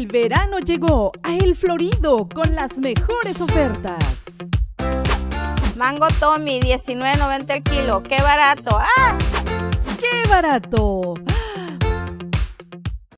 El verano llegó a El Florido con las mejores ofertas. Mango Tommy, 19.90 el kilo. ¡Qué barato! ¡Ah! ¡Qué barato!